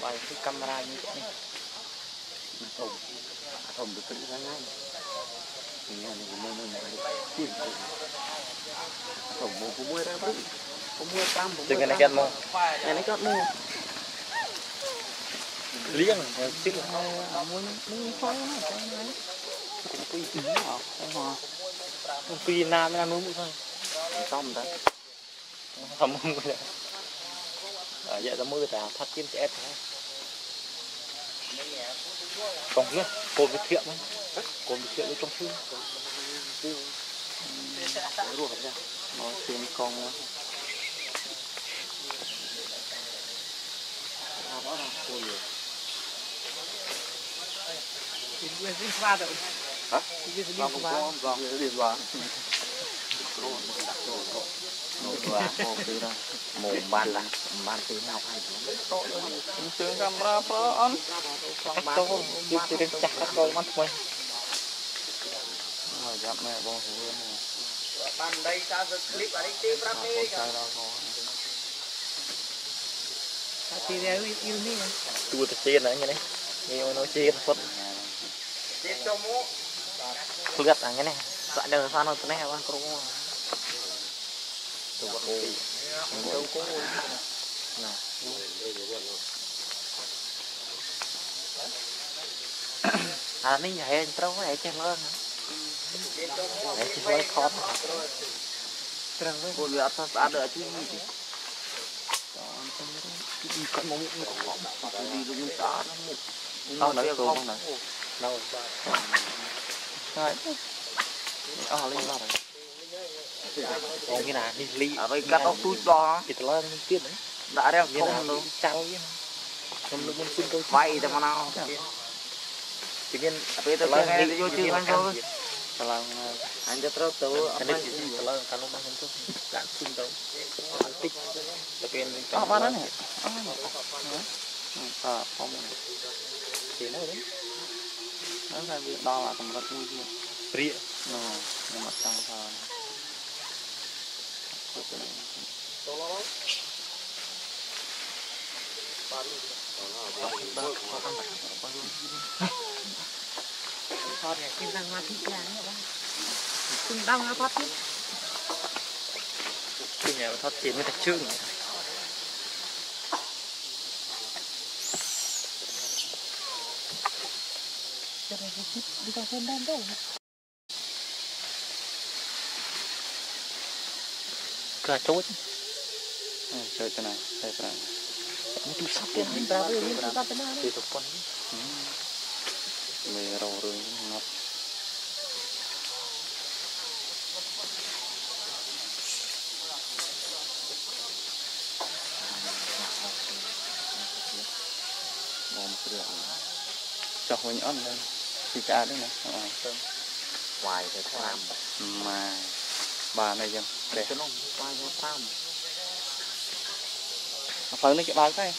bài cái camera như thế này thùng thùng được tự ra ngay thì nhà mình cũng nên nên tiền thùng mua cũng mua ra bự cũng mua tam cũng Từng ngày này cắt mua nhà này cất mua liêng xích mua những khoai cái này cũng quy tính hả không hả phi nam nam muốn thôi. Xong đó không muốn rồi à dạ tao mưa ta phát kiến chết còn nữa cồn bị thiệm ấy. Cồn bị thiệm ở trong thương ruột ra nó tìm con Hả? Nó không có vòng điện vào. Và một từ đó, một ban là ban từ nào hay Chương camera pro on. cách tô đi đi đến chặt cách tô mắt mày rồi gặp mẹ bông huynh này. Bàn đây ta giật clip ở đây tiếp ra Con trai đâu có. Thì đều yêu mi. nữa như này nhiều nó trên phật Tiếp cho mũ. Lihat ang ini sa ada sana tu nih awan kerungu tu buat kopi nah à ní nhảy trâu này chơi lớn để chơi lớn thọt Cô lihat atas ada aja ini. đi cận một Di rumah sana mu. Không, nói cô không nói. đâu Rồi. ờ lên vào rồi còn cái nào đi ly Ở đây cắt ốc túi to. thì lớn tiết đấy. Đã đeo không? đâu. trao với không được muốn xin câu Vậy thì mà nào. chỉ viên Tapi itu pengen itu yo chưa kan rồi. kalau Anh cho terus tuh Ini apa kalau kalau bang itu nggak pun tahu antik tapi yang Apa mana nih? Ah, apa kamu? thì nó đấy Nó là việc đo là tầm rất nguy hiểm. pria Nó nhưng mà sang sao? Thôi này, xin răng hoa thích ra nữa. Xin đau nó thoát thích. cái nhà thoát tiền mới thật chương Cho nên cái thích đi vào phân đan đâu. cả chốt Ừ, chơi cái này, chơi cái này. nó tu sắp Tiền tiền đi vào với chúng ta bên nào thì thuộc con Về rầu rừng ngập. Bom sửa. Cho hồi nhọn lên. Thì cha đấy nè. Ờ. ngoài thì làm Mà bà này dân. Để. cái nó ngoài nó tham Phơi nó cái bao cái.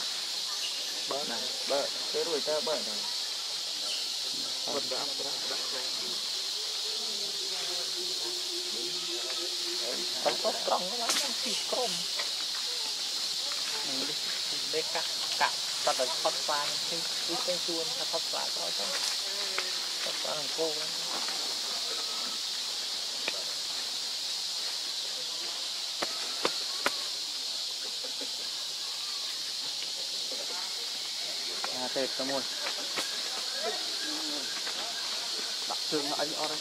bớt này Bơ, cái đuôi tơ bơ này. bớt đã bớt tốt trồng nó lắm thì crom đây cắt cắt cắt được phát pha cái cái cái chuôn phát pha có chứ phát pha thằng cô À, tệp tao môi. Đặt xương ở ở đây.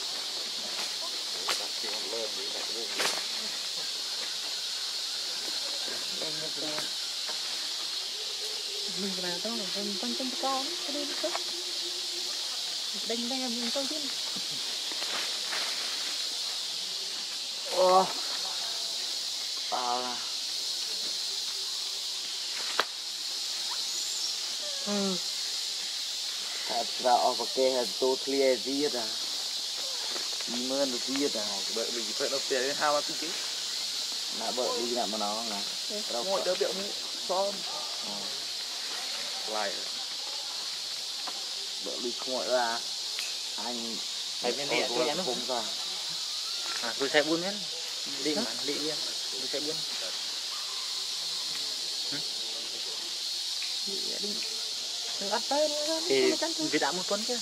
Mình vào đó là mình con chân con, cái đây nó Đánh đánh mình con chứ. Ồ. Tao là. Ừ. Thật ra ở cái kia là totally gì à. Đi mơn được gì à. bởi vì phải đầu tiên hai ba chứ Nạ bợ đi nạ mà nó là. Đâu mỗi đứa biểu mu son lại bợ đi không ra. Anh Phải bên Ôi, tôi không ra. à tôi sẽ buôn hết. Đi mà đi yên tôi sẽ buôn. Nữa. thì vì đã một tuần chứ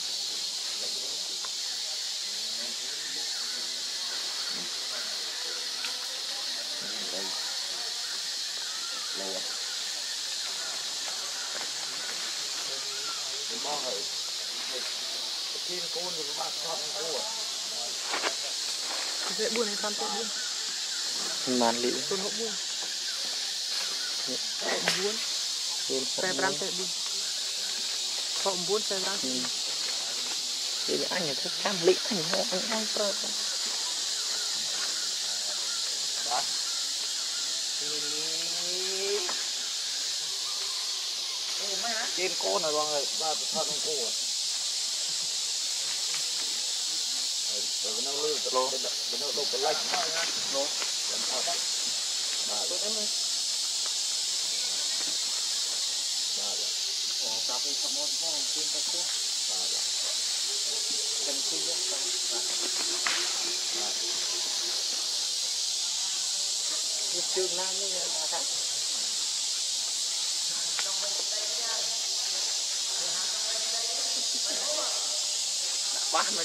khi cô thì các bạn chọn cô Sẽ buồn hay không sẽ buồn. màn lị Tôi hộp buồn. Hộp buồn. Xe bram sẽ buồn. Hộp buồn xe bram. thì anh thích cam lị anh thôi anh ăn pro trên cô này mọi người ba thật không cô à rồi nó lư lô nó đâu có lạnh lô làm sao ba rồi em ơi ba rồi ồ cà phê thầm ngon không trên cà phê ba rồi cần khi nhá chương nam như là khác ba mà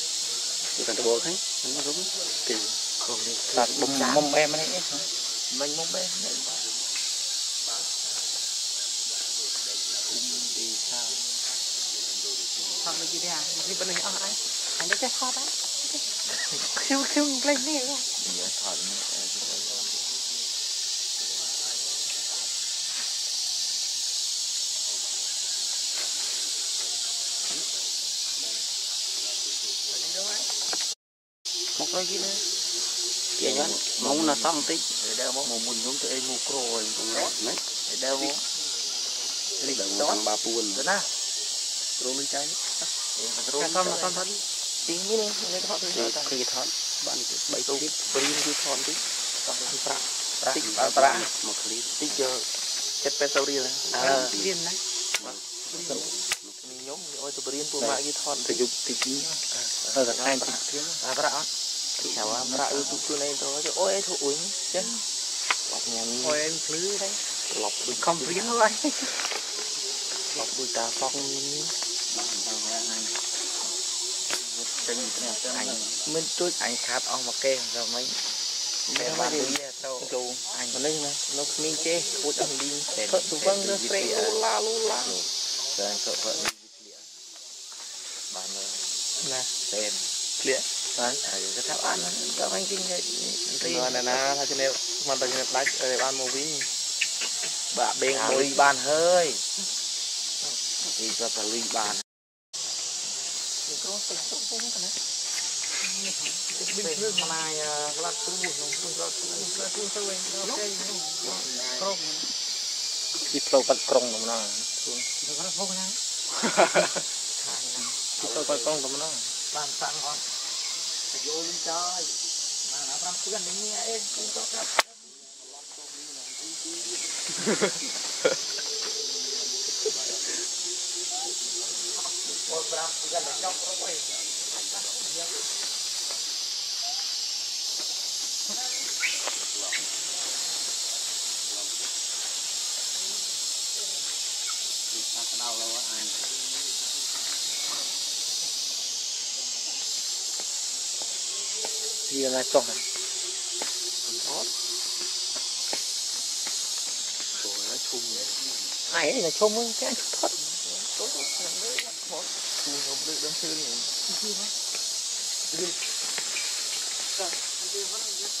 កាន់ដបហ្នឹងមិនរុំគេកុំនេះតាត់បុំមុំអែមនេះមិញមុំអែមនេះខំយីដែរមកពីបណ្ណេះអស់អញអញទៅចេះថតអញខ្ញុំខ្ញុំលេងនេះថតនេះ យគេណាគេអញ្ចឹងមកណាសងតិចដើរមកមកមុនខ្ញុំទៅអីមកក្រអីហ្នឹងណាដើរមកលេខដល់បាពួនទៅណារលុយចៃរលុយសំសំសំទីនេះនេះថតទៅតែគេថតបានគេ3ទូព្រីមគឺថតតិចសំប្រាក់ប្រាក់តិចប្រាក់មកឃ្លីតិចយក7 80រៀលណារៀលណាខ្ញុំអត់ទៅរៀនពួកម៉ាក់គេថតទៅយប់តិចអើតែឯងតិចអាប្រាក់អត់ tôi này tôi cho ôi thôi uống chứ lọc nhàng Ôi em lứ đấy. lọc đuôi Không riêng thôi. lọc đuôi cà phong. Anh mình tôi anh khát ông mà kê rồi mấy cái ba đứa đâu. Chú anh mà đây nè nó miên chê cô chẳng đi. Thật tụ vâng nó phê lô la lô la. Rồi anh cậu vợ bạn nè. Tên បាទហើយគេថាបានដល់វិញគេនិយាយណាណាថាជំនាញមិនដល់ជំនាញដាច់ឲ្យបានមកវិញបាក់បេងមួយបានហើយពីគាត់ទៅលីបានគ្រូស្ទុកពុំកណាពីខ្លួនណាយក្លាត់គ្រូក្នុងខ្លួនក្លាត់គ្រូក្លាត់គ្រូទៅវិញក្រុងពីផ្លូវបាត់ក្រុងដំណងខ្លួនទៅក្រុងហ្នឹងពីផ្លូវបាត់ក្រុងដំណងបានតាំងអត់ em cũng có các Ôi, bram, gần được nhau có quay. đau lâu á anh thì là tròn rồi nó chung vậy ai ấy là trông ấy cái thật thu nó được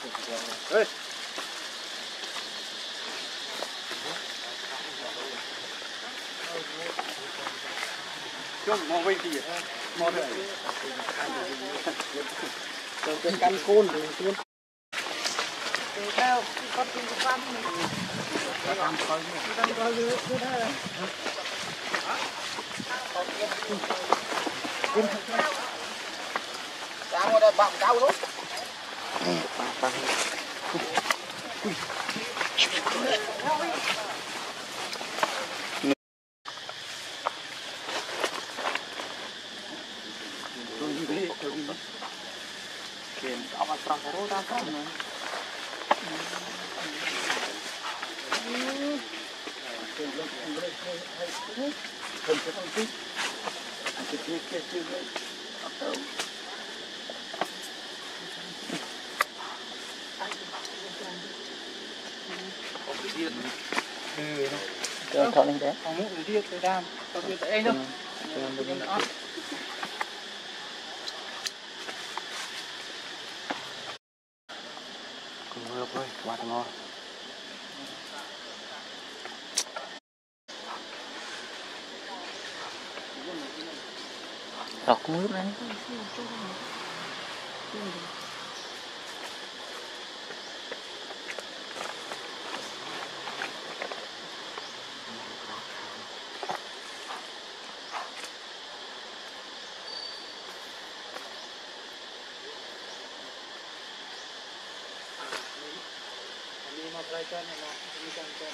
Hey. Chúng mò bên kia, mò đây. Tôi cái căn côn thì luôn. Theo, con tìm. Cái làm coi. Đang coi dưới dưới đây. Hả? Đang ở đây bạm cao có ra trăng nữa không có không thích cái kia kia chưa đấy Cho thọ lên đấy. Còn muốn đi đi tới đam. Còn đi tới đâu? Cùng thôi, quá ngon Rọc nước đấy. mga dry tan na makikinigan ko